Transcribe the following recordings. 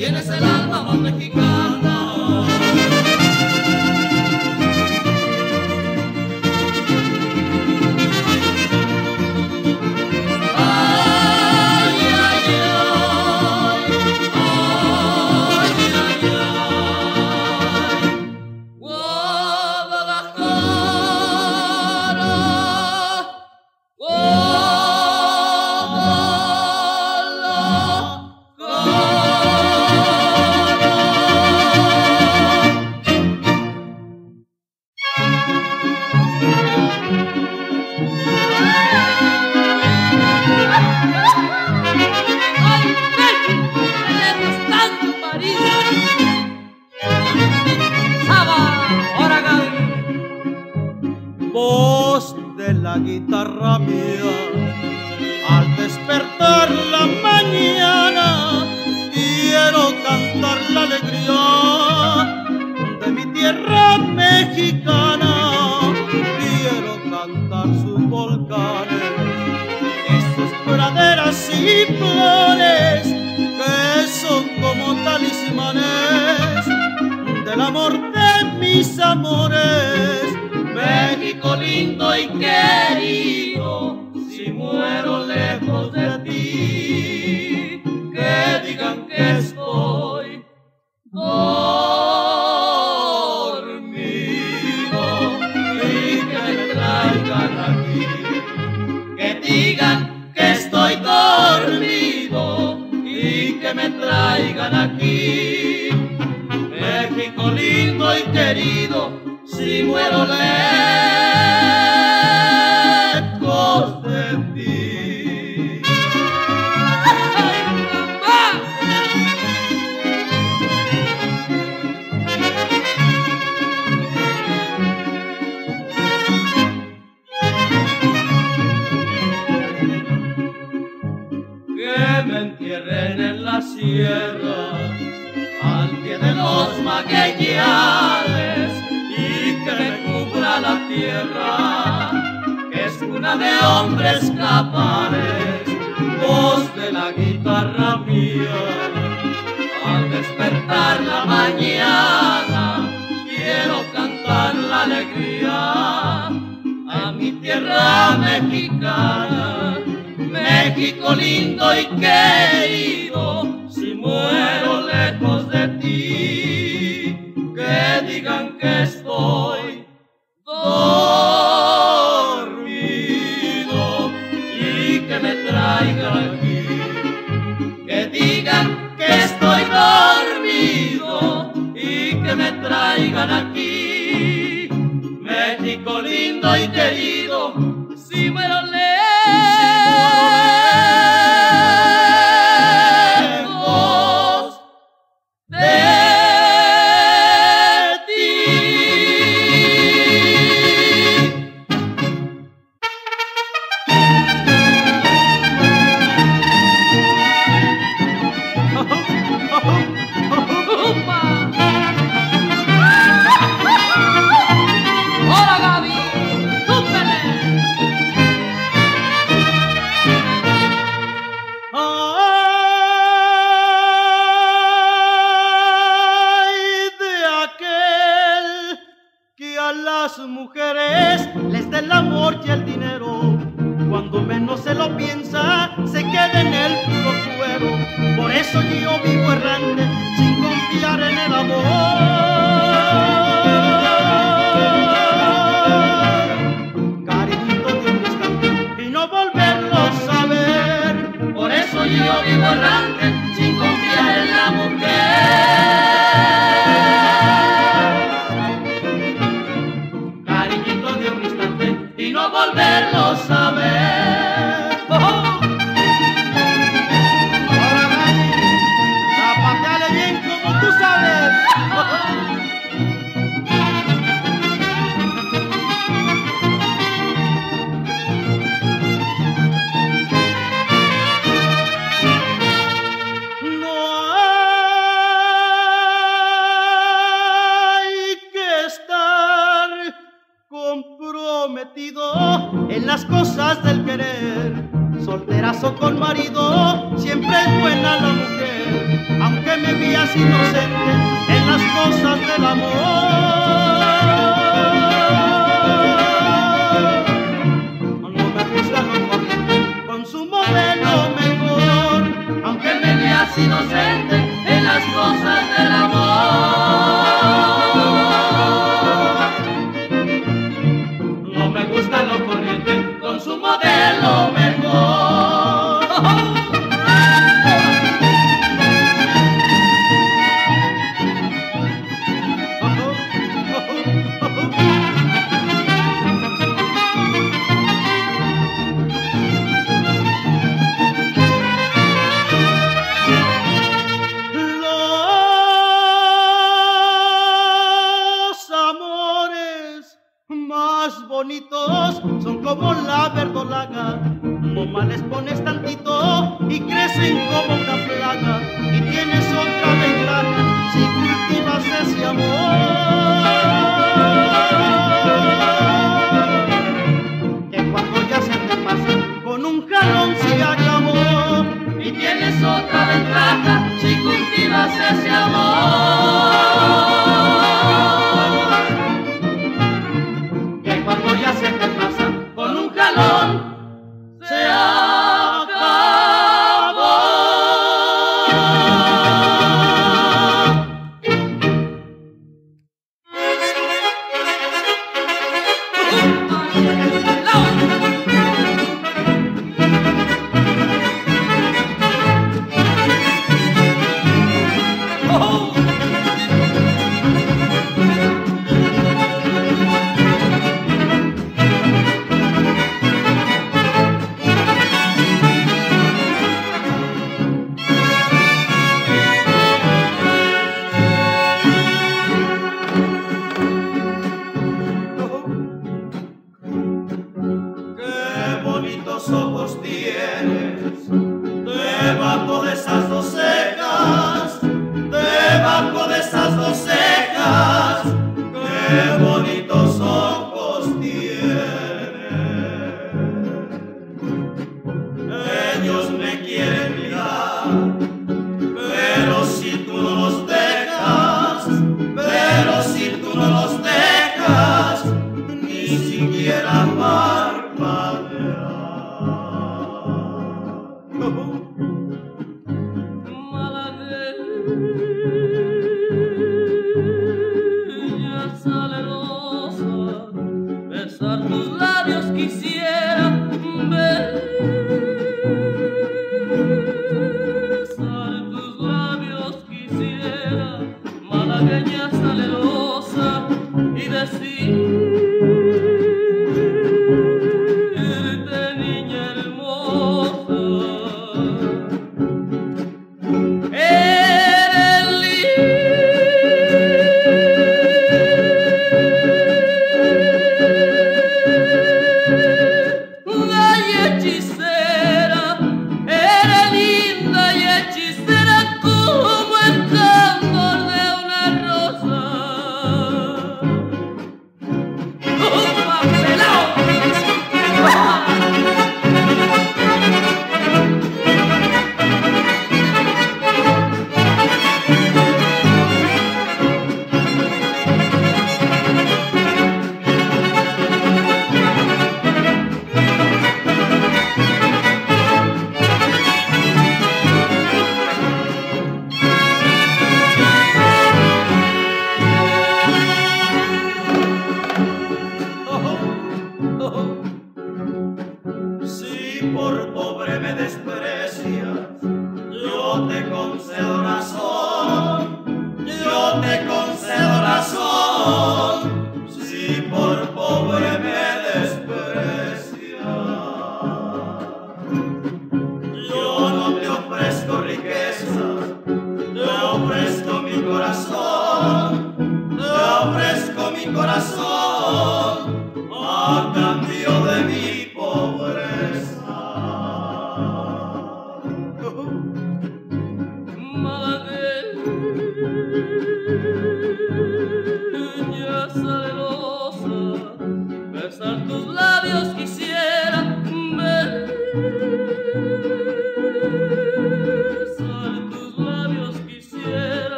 Tiene el alma más mexicana. Marido, siempre es buena la mujer, aunque me veas Leugner.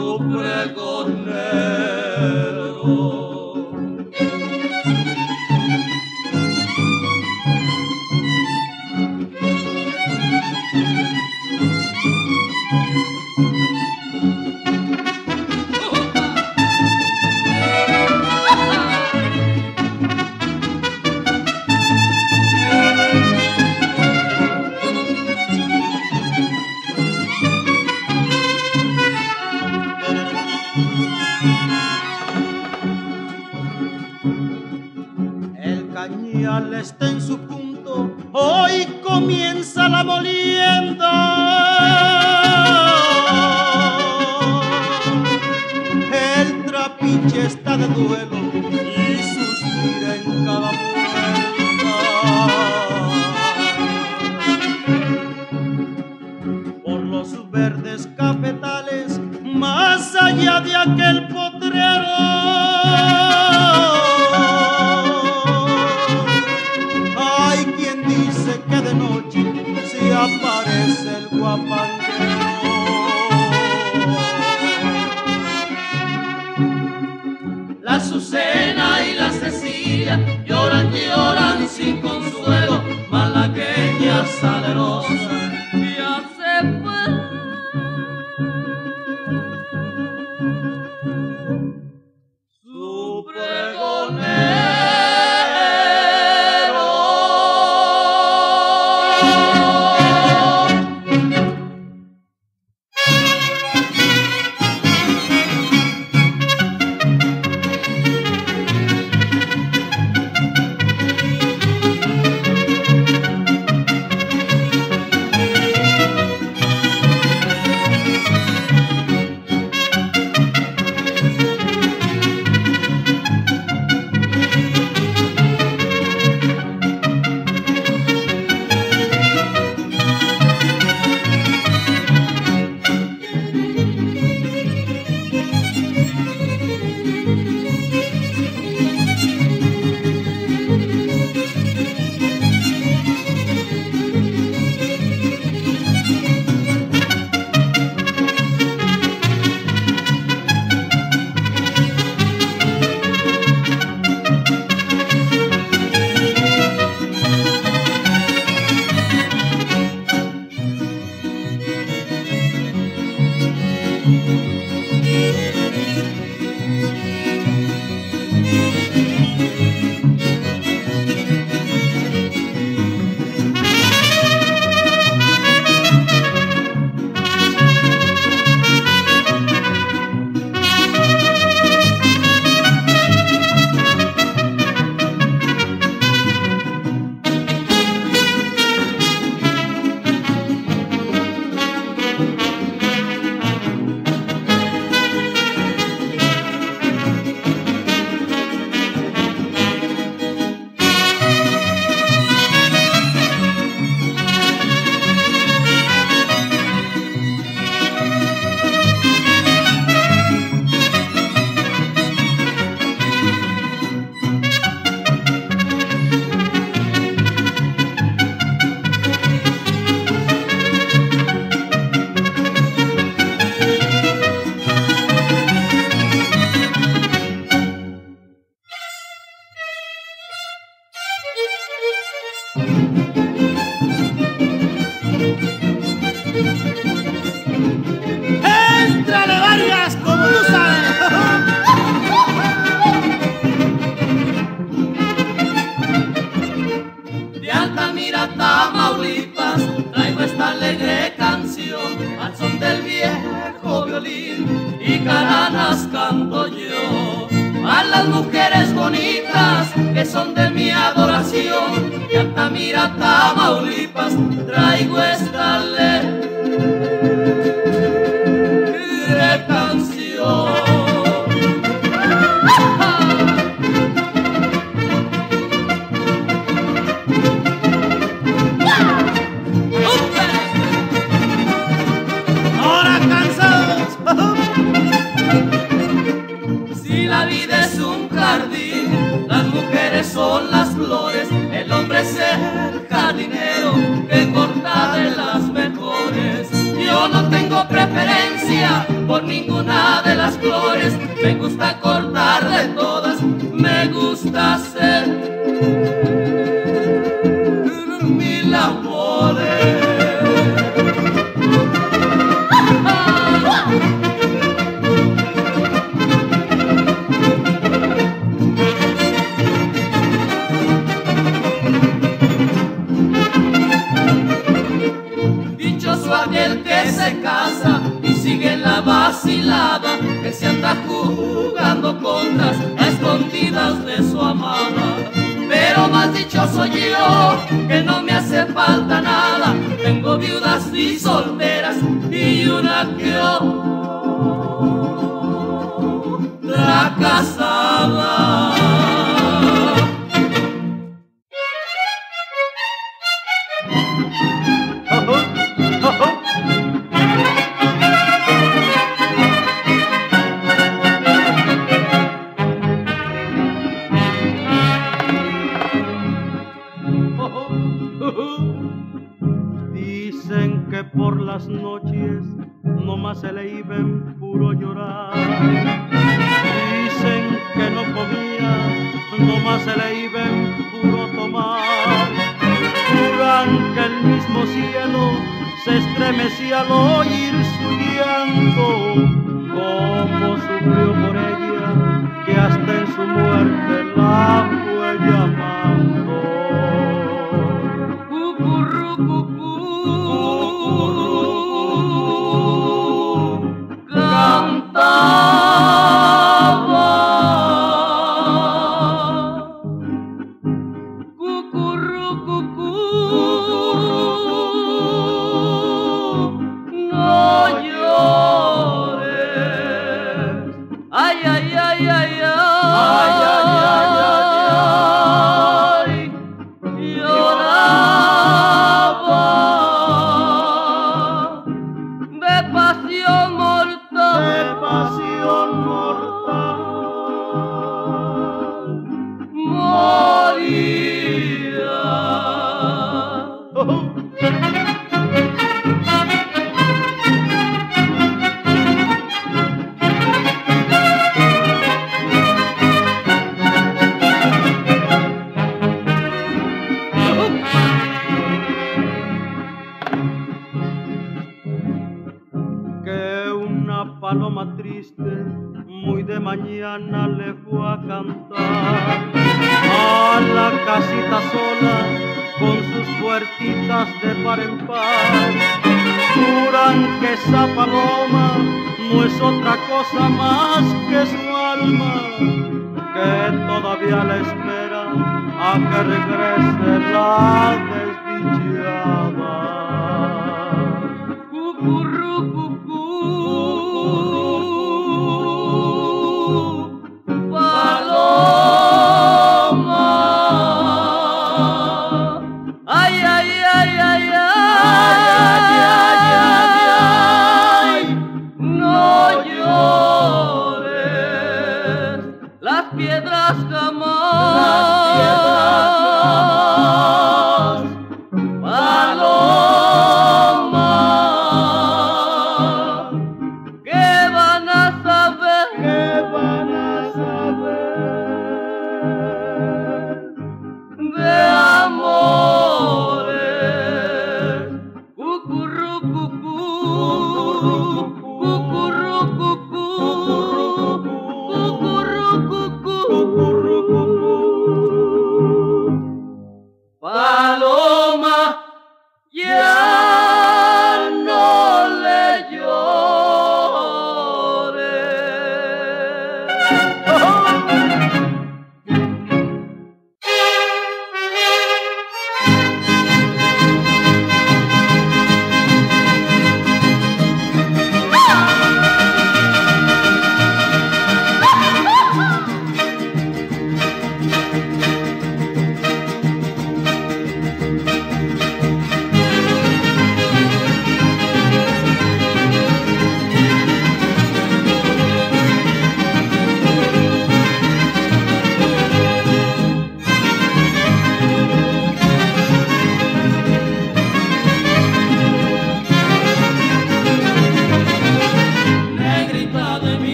Su está que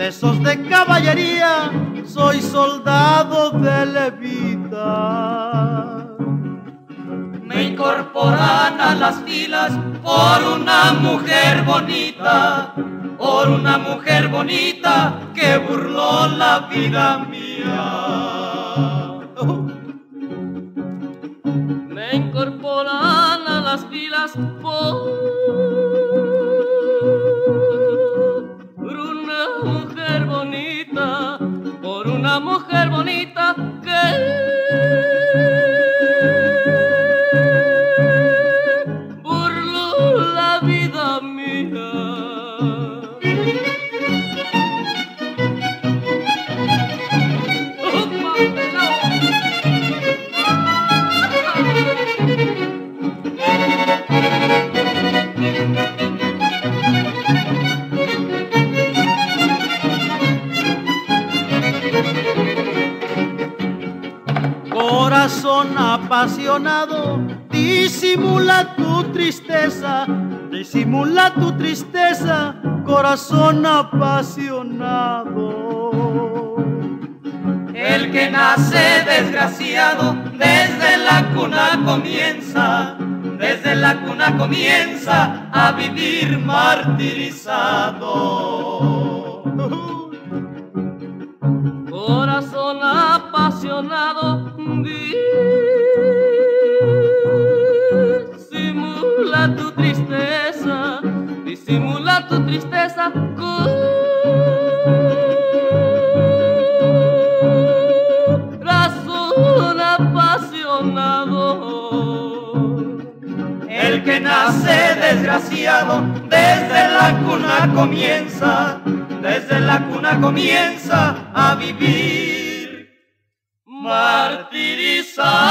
de de caballería, soy soldado de levita. Me incorporan a las filas por una mujer bonita, por una mujer bonita que burló la vida mía. Me incorporan a las filas por mujer bonita que disimula tu tristeza, disimula tu tristeza, corazón apasionado. El que nace desgraciado, desde la cuna comienza, desde la cuna comienza a vivir martirizado. Corazón apasionado, apasionado. El que nace desgraciado, desde la cuna comienza, desde la cuna comienza a vivir martirizado.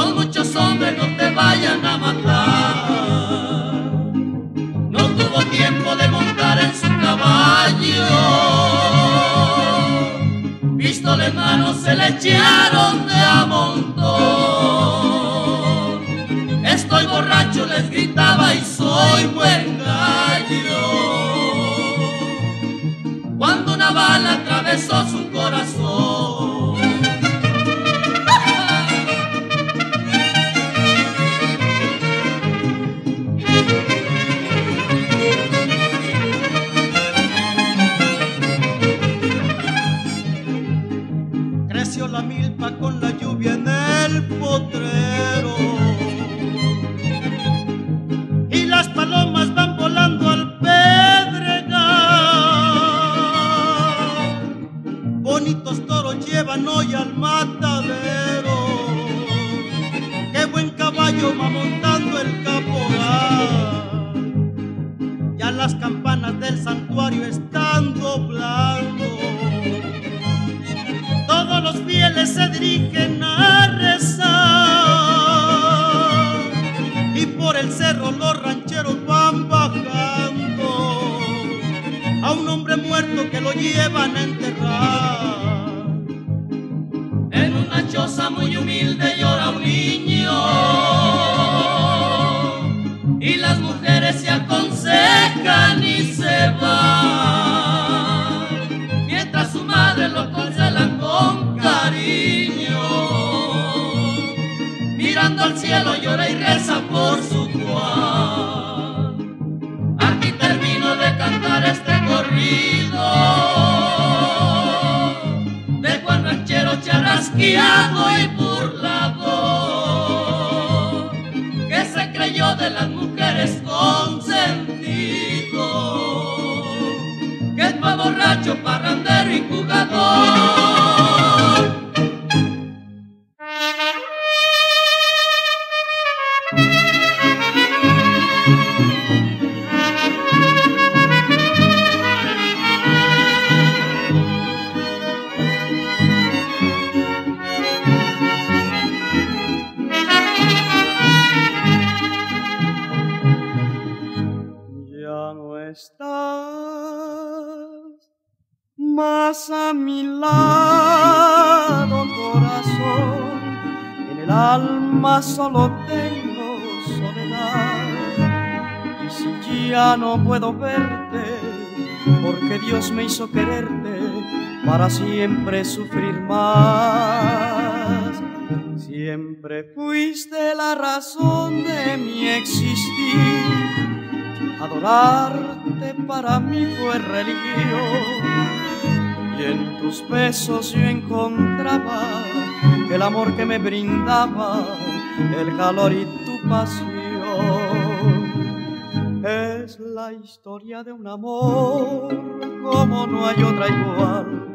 Son muchos hombres, no te vayan a matar. No tuvo tiempo de montar en su caballo. Pistola en mano se le echaron de a montón. Estoy borracho, les gritaba y soy buen gallo. Cuando una bala atravesó su corazón. Y reza por su Juan. Aquí termino de cantar este corrido de Juan Ranchero charrasqueado y burlado, que se creyó de las mujeres consentido, que es más borracho, parrandero y jugador. A mi lado, corazón. En el alma solo tengo soledad. Y si ya no puedo verte, porque Dios me hizo quererte para siempre sufrir más. Siempre fuiste la razón de mi existir. Adorarte para mí fue religión y en tus besos yo encontraba el amor que me brindaba, el calor y tu pasión. Es la historia de un amor como no hay otra igual,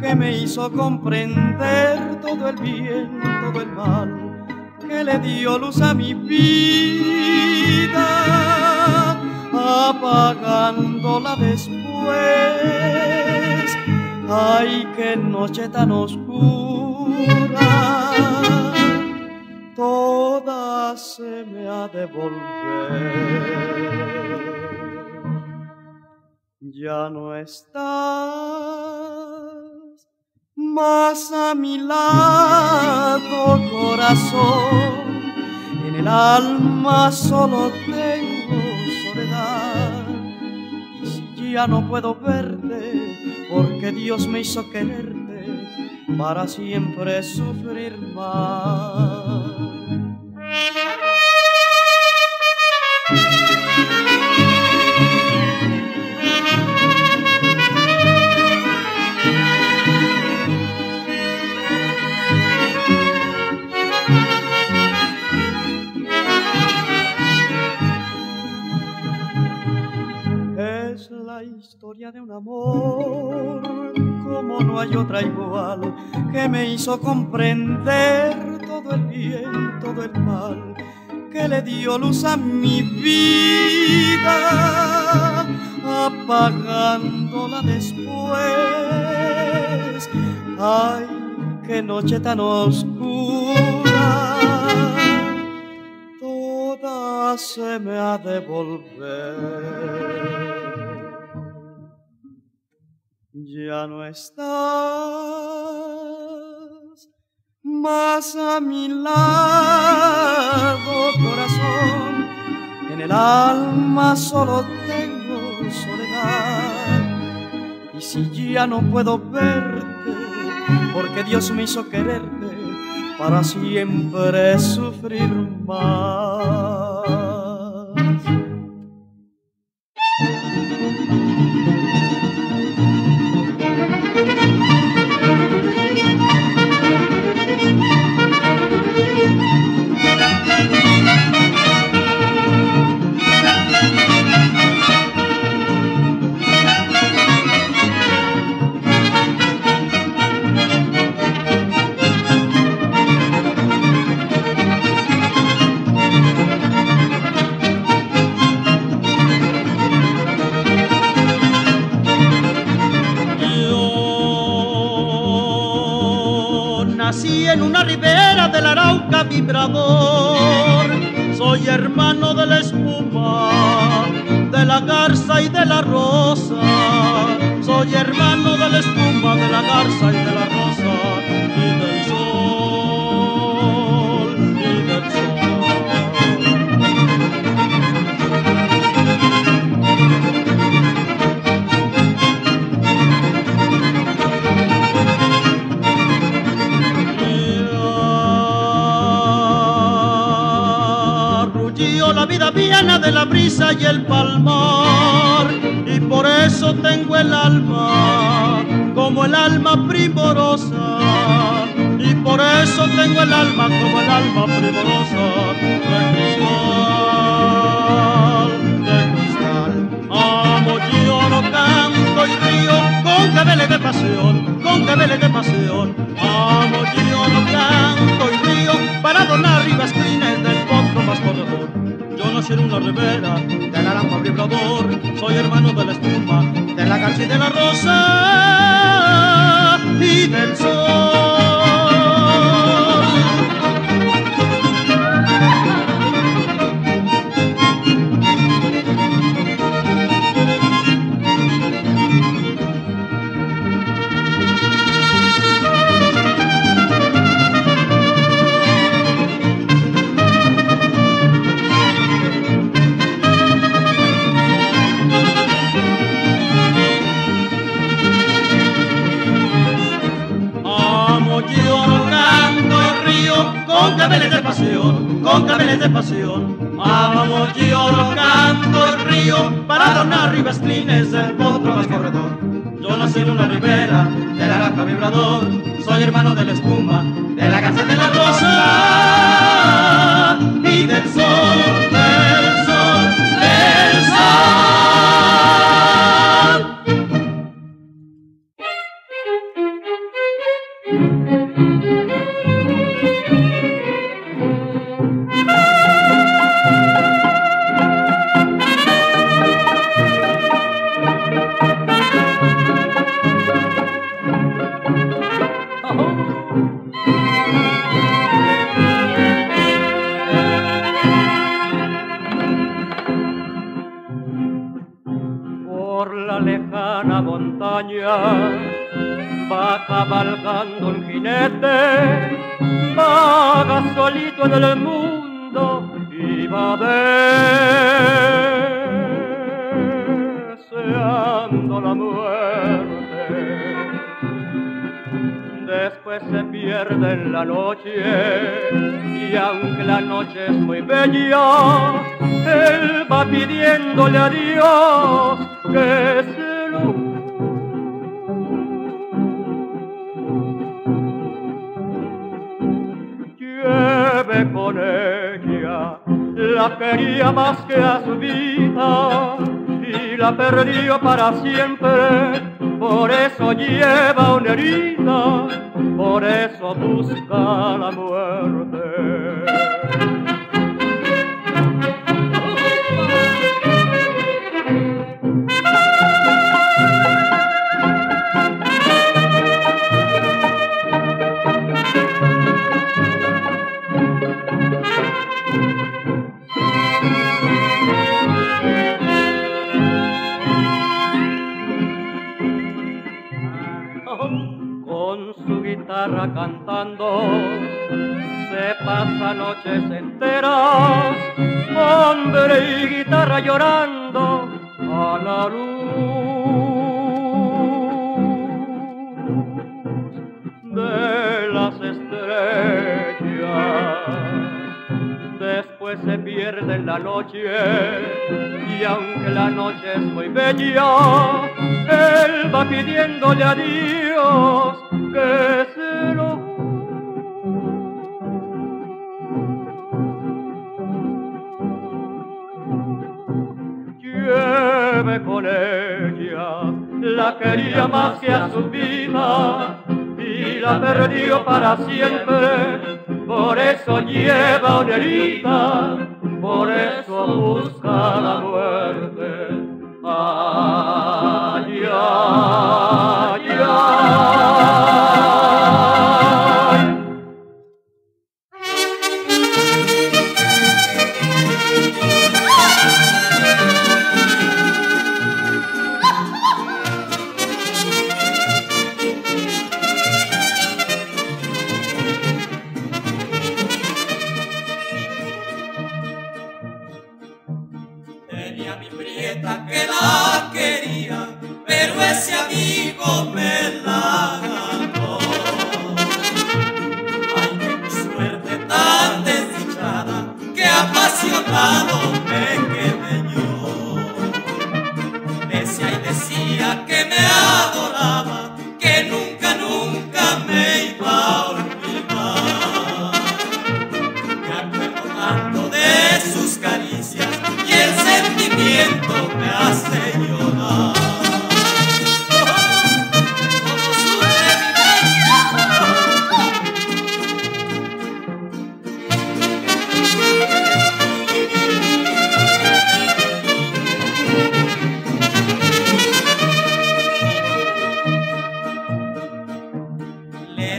que me hizo comprender todo el bien, todo el mal, que le dio luz a mi vida apagándola después. Ay, qué noche tan oscura, toda se me ha de volver. Ya no estás más a mi lado, corazón. En el alma solo tengo ya no puedo verte, porque Dios me hizo quererte para siempre sufrir más. De un amor como no hay otra igual que me hizo comprender todo el bien, todo el mal que le dio luz a mi vida, apagándola después. Ay, qué noche tan oscura, toda se me ha de volver ya no estás más a mi lado, corazón. En el alma solo tengo soledad. Y si ya no puedo verte, porque Dios me hizo quererte, para siempre sufrir más. Tengo el alma como el alma primorosa de cristal, de cristal. Amo, no canto y río con cabeles de pasión, con cabeles de pasión. Amo, no canto y río para donar rivas crines del potro más corredor nací en una ribera de la lámpara vibrador. Soy hermano de la espuma, de la garza y de la rosa y del sol. De pasión. Amamos yo canto el río para donar ribestlines del potro más corredor. Yo nací en una ribera de la granja vibrador, soy hermano de la espuma, va cabalgando un jinete, vaga solito en el mundo y va deseando la muerte. Después se pierde en la noche y aunque la noche es muy bella, él va pidiéndole a Dios que se lo con ella, la quería más que a su vida y la perdió para siempre. Por eso lleva una herida, por eso busca la muerte. Cantando, se pasa noches enteras, hombre y guitarra llorando a la luz de las estrellas. Después se pierde en la noche y aunque la noche es muy bella, él va pidiéndole a Dios que lleve con ella, la quería más que a su vida y la perdió para siempre, por eso lleva una herida, por eso busca la muerte. Ay,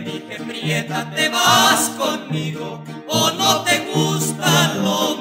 dije, Prieta, te vas conmigo o no te gusta lo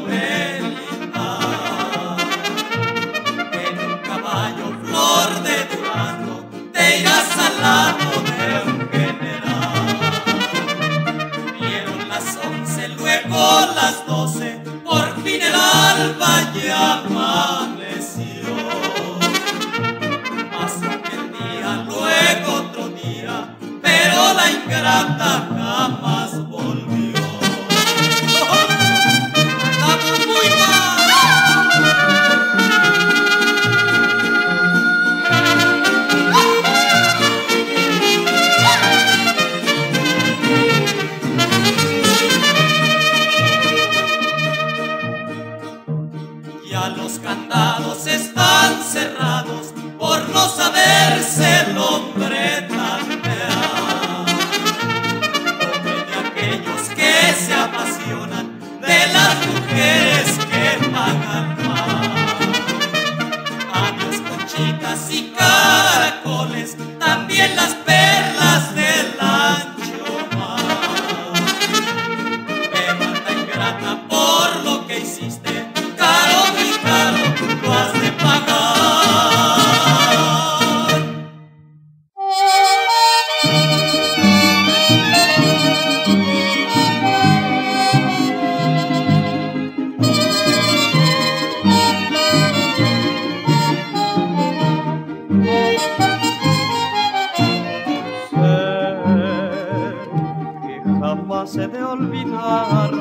hace de olvidarte,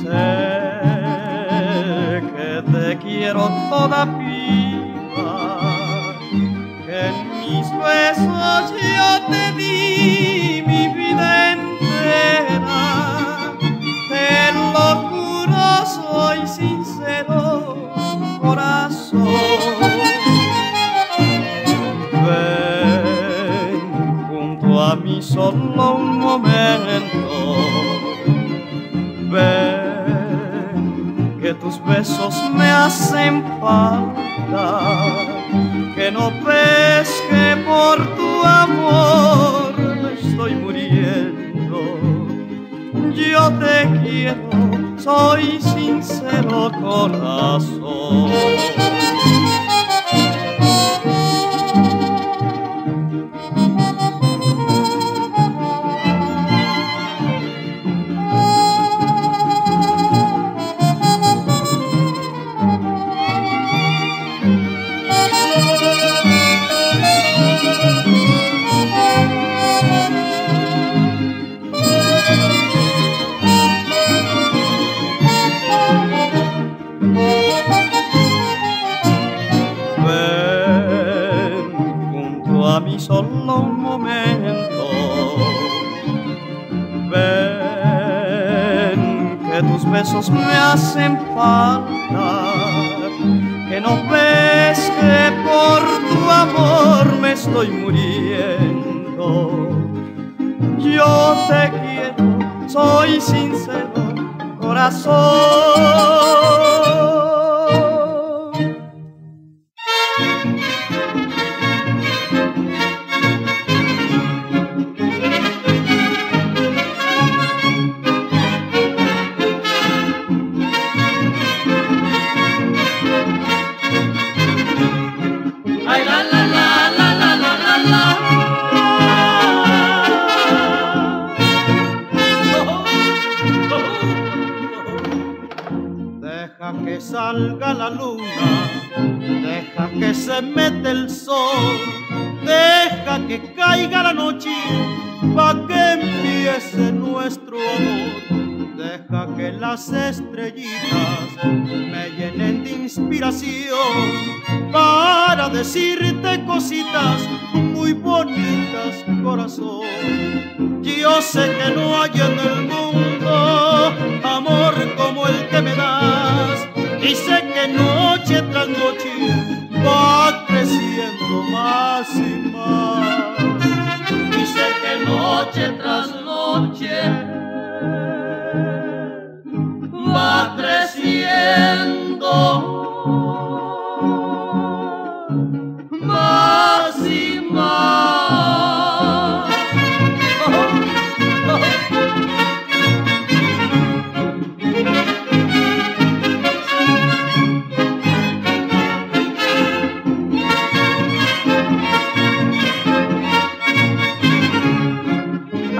Sé que te quiero todavía, que en mis besos solo un momento. Ven, que tus besos me hacen falta, que no ves que por tu amor me estoy muriendo. Yo te quiero, soy sincero corazón. Te quiero, soy sincero, corazón.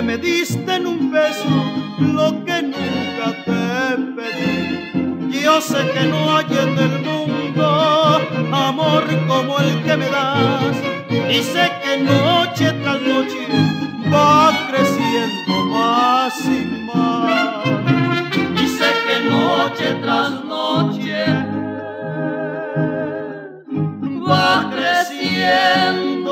Que me diste en un beso lo que nunca te pedí. Yo sé que no hay en el mundo amor como el que me das. Y sé que noche tras noche va creciendo más y más noche tras noche va creciendo.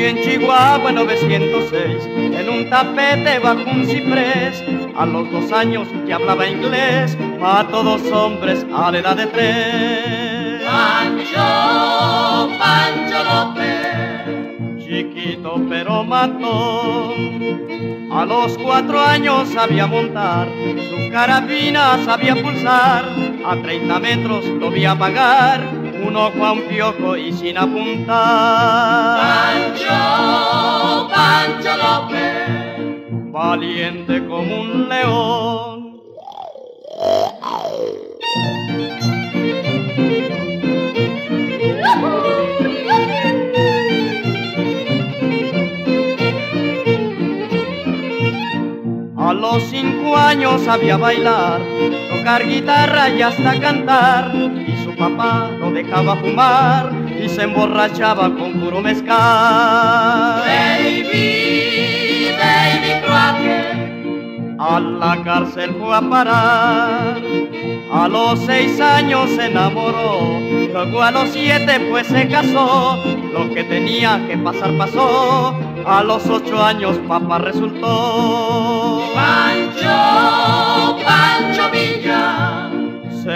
Nací en Chihuahua en 906, en un tapete bajo un ciprés. A los dos años que hablaba inglés, a todos hombres a la edad de tres. Pancho, Pancho López, chiquito pero matón. A los cuatro años sabía montar, su carabina sabía pulsar, a 30 metros lo vi apagar un ojo a un piojo y sin apuntar. Pancho, Pancho López, valiente como un león. A los cinco años sabía bailar, tocar guitarra y hasta cantar. Papá no dejaba fumar y se emborrachaba con puro mezcal. baby, baby cracker. A la cárcel fue a parar. A los seis años se enamoró, luego a los siete pues se casó. Lo que tenía que pasar pasó. A los ocho años papá resultó. Pancho,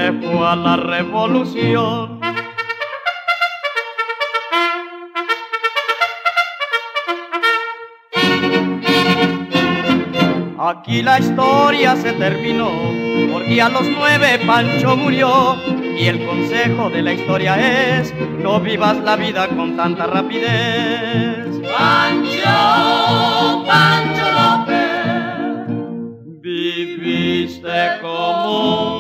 se fue a la revolución. Aquí la historia se terminó, porque a los nueve Pancho murió. Y el consejo de la historia es, no vivas la vida con tanta rapidez. Pancho, Pancho López, Viviste como